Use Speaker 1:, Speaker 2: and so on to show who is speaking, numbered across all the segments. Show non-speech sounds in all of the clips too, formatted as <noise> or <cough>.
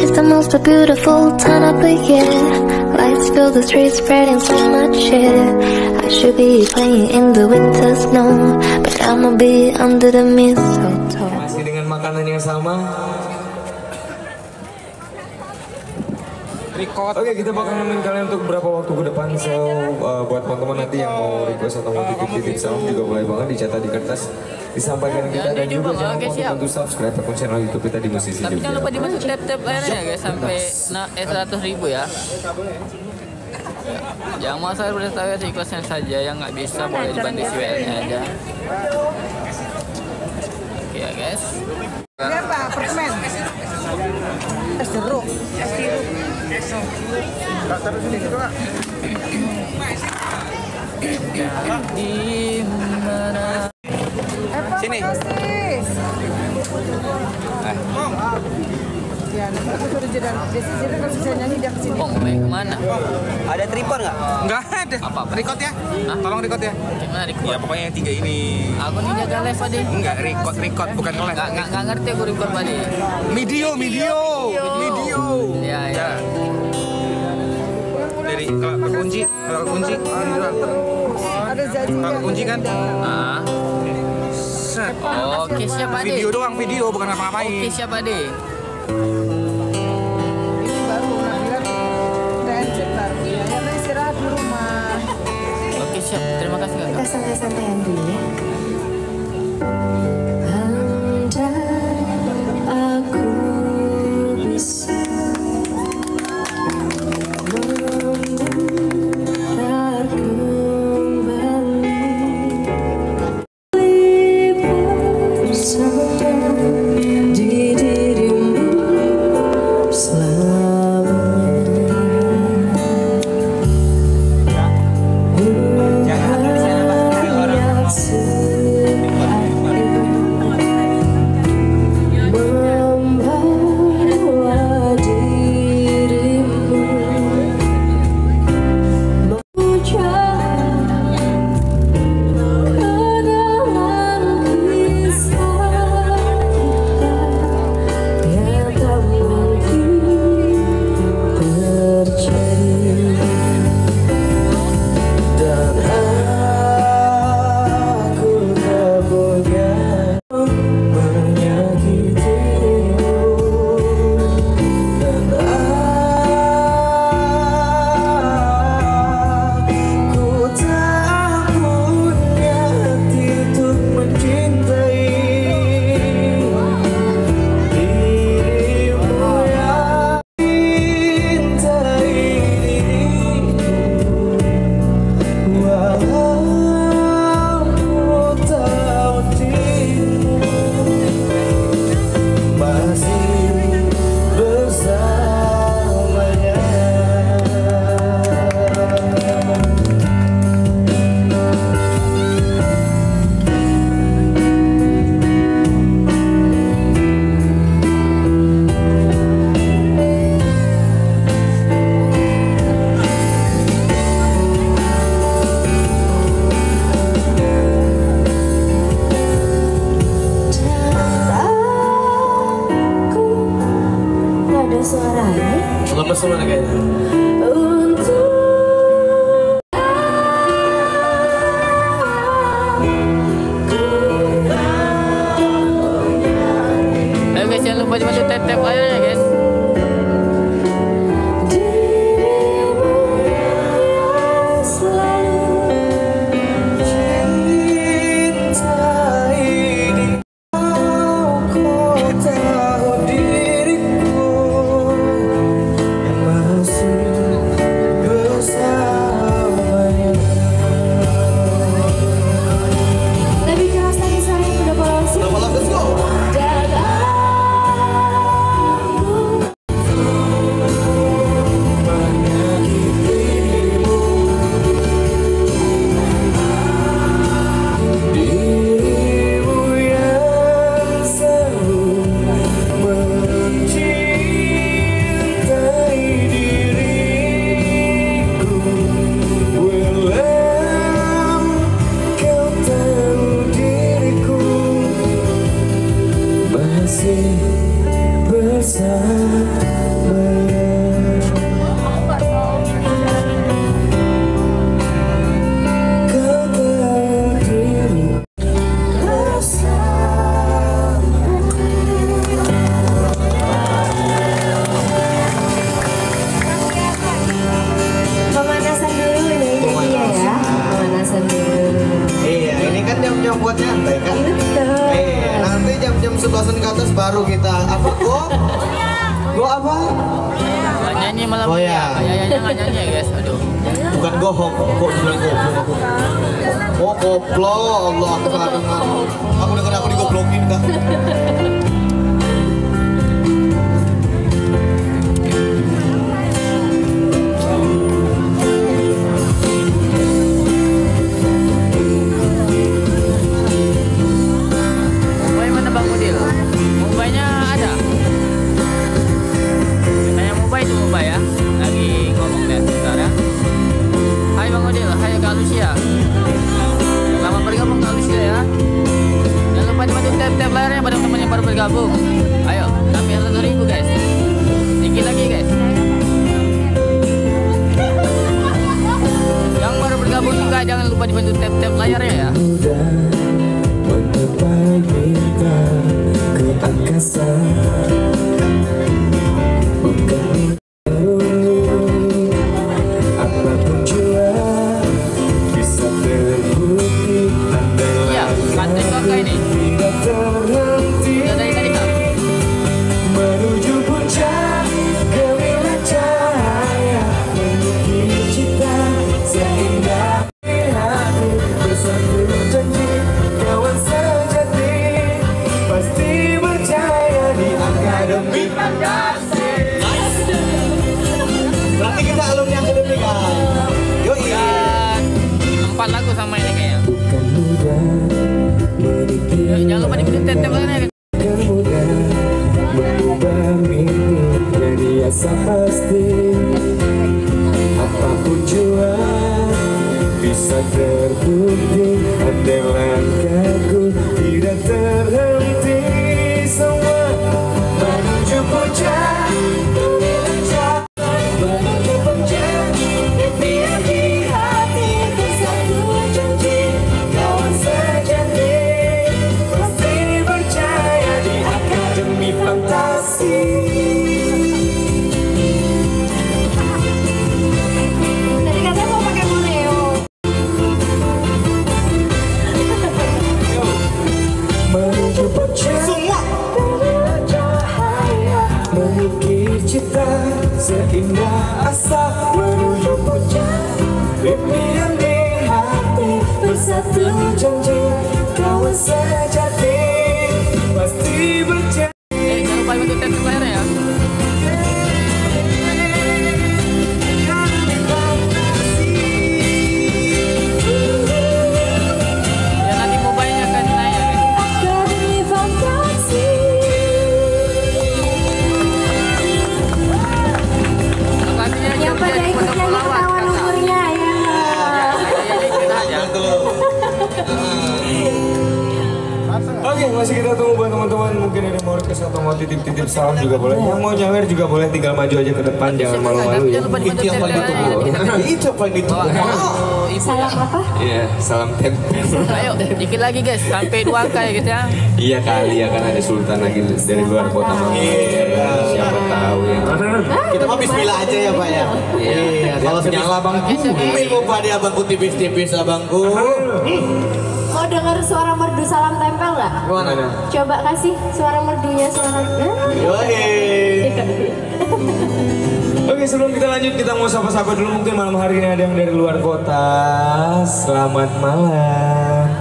Speaker 1: It's the most beautiful time of the year. Lights fill the streets, spreading so much cheer. I should be playing in the winter snow, but I'ma be under the mistletoe.
Speaker 2: Masih dengan makanan yang sama. Record. Oke, kita bakal nemenin kalian untuk beberapa waktu ke depan. So, uh, buat teman-teman nanti yang mau request atau mau titip-titip salam juga boleh banget dicatat di kertas. Disampaikan ke kita dan
Speaker 3: Jangan
Speaker 2: juga jangan lupa
Speaker 3: siap.
Speaker 2: untuk subscribe akun channel YouTube kita di Musisi
Speaker 3: Tapi jangan lupa dibantu tap-tap airnya ya guys sampai na eh 100 ribu ya. Yang mau saya boleh tahu ya ikhlasnya saja yang nggak bisa boleh dibantu si WL-nya aja. Oke ya guys.
Speaker 4: Ini apa? Apartemen? Es jeruk. Es jeruk.
Speaker 3: Di mana?
Speaker 4: Sini. Ya, nanti aku suruh jalan. Desi jadi kalau bisa nyanyi dia ke sini.
Speaker 3: Oh, mau ke mana?
Speaker 5: Ada tripod nggak?
Speaker 6: Enggak ada.
Speaker 3: Apa?
Speaker 6: Record ya?
Speaker 3: Hah?
Speaker 6: Tolong record ya.
Speaker 3: Gimana
Speaker 6: Ya
Speaker 3: record?
Speaker 6: pokoknya yang tiga ini.
Speaker 3: Aku nih jaga live deh.
Speaker 6: Enggak record record bukan nge
Speaker 3: Nggak nggak nggak ngerti aku record tadi.
Speaker 6: Video video video.
Speaker 3: Ya ya.
Speaker 6: Dari kalau kekunci kalau kekunci.
Speaker 4: Ada
Speaker 6: Kalau kekunci kan.
Speaker 3: Ah.
Speaker 6: Set.
Speaker 3: Oke siapa deh?
Speaker 6: Video doang video bukan apa-apain.
Speaker 3: Oke siapa deh?
Speaker 4: Ini baru Nabila transit baru. Ya, ya udah istirahat di rumah.
Speaker 3: Oke siap. Terima kasih kakak.
Speaker 1: Kita santai-santaian dulu ya.
Speaker 7: Baru kita apa kok? Go apa?
Speaker 3: Nggak nyanyi malam
Speaker 7: Oh,
Speaker 3: ini
Speaker 7: ya.
Speaker 3: ya. Kayaknya nggak nyanyi ya guys. Aduh.
Speaker 7: Bukan gohok, kok bilang goblok aku. Oh koplo, Allah aku. Aku dengar aku digoblokin kak.
Speaker 3: Tap-tap layarnya pada teman yang baru bergabung. Ayo, sampai 100 ribu guys. Dikit lagi guys. Yang baru bergabung juga jangan lupa dibantu tap-tap layarnya ya.
Speaker 8: Ke angkasa
Speaker 3: Jangan
Speaker 8: Apa pun jua Bisa terbukti Seindah asa Menuju puncak Impian di hati Bersatu. Janji Kawan sejati. Pasti berjanji
Speaker 2: salam juga boleh. Yang mau nyawer juga boleh, tinggal maju aja ke depan, jangan malu-malu ya.
Speaker 3: Lupa dibantu
Speaker 7: Itu yang paling ditunggu.
Speaker 3: layarnya.
Speaker 7: Itu yang paling ditunggu.
Speaker 3: Oh, ya.
Speaker 5: Salam apa?
Speaker 2: Iya, salam tempel.
Speaker 3: Ayo, dikit lagi guys, sampai dua angka ya gitu ya.
Speaker 2: Iya kali ya kan ada sultan lagi dari luar kota Malang. Siapa tahu ya.
Speaker 7: Kita mah bismillah aja ya Pak ya. Iya, kalau
Speaker 2: Nyala bangku.
Speaker 7: Mungkin mau pada abangku tipis-tipis abangku.
Speaker 5: Mau dengar suara merdu salam tempel nggak?
Speaker 7: Gimana?
Speaker 5: Coba kasih suara merdunya suara.
Speaker 7: Yoi.
Speaker 2: Oke sebelum kita lanjut kita mau sapa-sapa dulu mungkin malam hari ini ada yang dari luar kota. Selamat malam.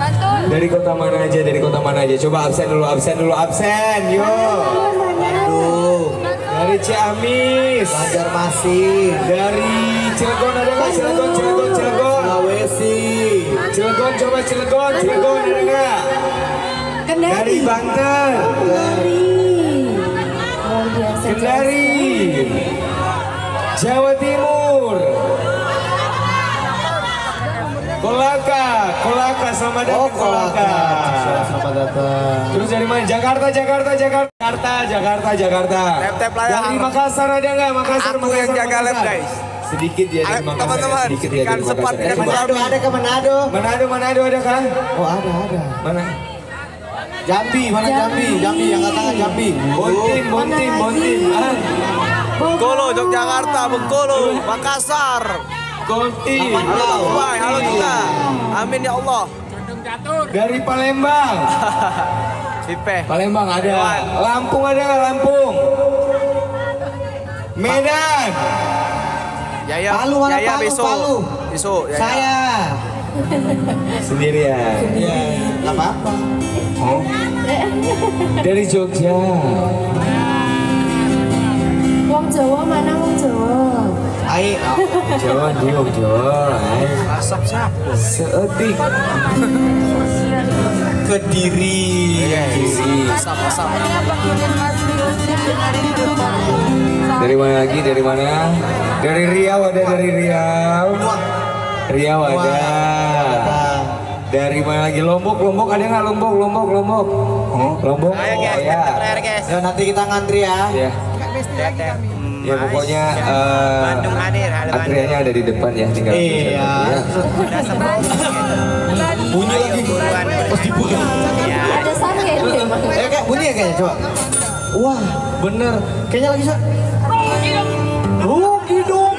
Speaker 2: Dari kota mana aja? Dari kota mana aja? Coba absen dulu, absen dulu, absen. Yo.
Speaker 7: Aduh.
Speaker 2: Dari Ciamis.
Speaker 7: Banjarmasin.
Speaker 2: Dari Cilegon ada nggak? Cilegon, Cilegon, Cilegon.
Speaker 7: Sulawesi.
Speaker 2: Cilegon, coba Cilegon, Cilegon ada nggak?
Speaker 5: Kendari.
Speaker 2: Dari Banten,
Speaker 5: Kendari. Biasa.
Speaker 2: Kendari, Jawa Timur, Kolaka, Kolaka, selamat datang
Speaker 7: Oh,
Speaker 2: Kolaka.
Speaker 7: Selamat datang.
Speaker 8: Terus dari mana? Jakarta, Jakarta, Jakarta, Jakarta, Jakarta, Jakarta.
Speaker 2: Tap-tap layar.
Speaker 8: Dari Makassar ada nggak? Makassar,
Speaker 2: Aku
Speaker 8: Makassar,
Speaker 2: yang jaga lab,
Speaker 8: Makassar.
Speaker 2: guys.
Speaker 8: Sedikit ya dari
Speaker 2: Ayo,
Speaker 8: Makassar.
Speaker 2: teman-teman,
Speaker 8: Sedikit ya
Speaker 2: ikan sepat, ikan
Speaker 7: Manado ada ke Manado?
Speaker 8: Manado, Manado ada kan?
Speaker 7: Oh ada ada.
Speaker 8: Mana?
Speaker 7: Jambi, mana Jambi? Jambi yang tangan Jambi.
Speaker 8: Bontim, Bontim, Bontim. Ah,
Speaker 2: Bengkulu, Yogyakarta, Bengkulu, Makassar.
Speaker 8: Bontim.
Speaker 2: Halo Ubay, halo juga. Amin ya Allah.
Speaker 8: Dari Palembang. <laughs>
Speaker 2: Sipe.
Speaker 8: Palembang ada. Lampung ada nggak? Lampung. Medan.
Speaker 2: Yaya,
Speaker 7: Palu, mana
Speaker 2: Yaya
Speaker 7: Palu,
Speaker 2: besok.
Speaker 7: Palu?
Speaker 2: Besok. Yaya.
Speaker 7: Saya. <laughs>
Speaker 8: Sendirian.
Speaker 7: Iya, nggak apa-apa.
Speaker 8: Dari Jogja.
Speaker 1: Wong Jawa mana wong Jawa?
Speaker 7: Ayo.
Speaker 8: Jawa di Wong Jawa.
Speaker 2: Asap siapa?
Speaker 8: Seetik.
Speaker 7: Kediri.
Speaker 2: Asap, asap.
Speaker 8: Dari mana lagi? Dari mana? Dari Riau ada dari Riau. Riau ada. Dari mana lagi? Lombok, Lombok ada nggak Lombok, Lombok, Lombok? Lombok.
Speaker 2: Ayo guys,
Speaker 8: Oh, ya.
Speaker 2: guys.
Speaker 7: Ya nanti kita ngantri ya.
Speaker 8: Ya. Ya pokoknya eh,
Speaker 2: Bandung hadir, ada Bandung.
Speaker 8: antriannya ada di depan ya, tinggal
Speaker 7: Iya.
Speaker 8: Ya.
Speaker 7: Bunyi lagi. Pasti bunyi.
Speaker 1: Ada sange.
Speaker 7: Eh kayak bunyi ya kayaknya coba. Wah, bener. Kayaknya lagi sa. Rugi dong.